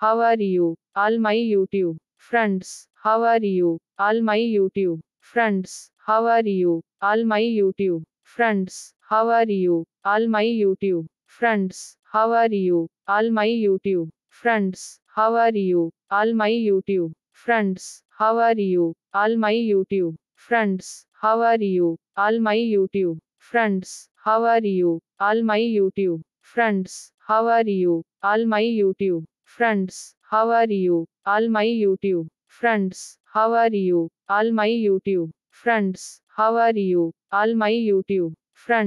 how are you, all my YouTube friends, how are you, all my YouTube friends, how are you, all my YouTube friends, how are you, all my YouTube friends, how are you, all my YouTube friends, how are you, all my YouTube friends, how are you, all my YouTube friends, how are you, all my YouTube friends, how are you, all my YouTube friends, how are you, all my YouTube friends, how are you, all my YouTube. Friends, how are you, all my YouTube. Friends, how are you, all my YouTube. Friends.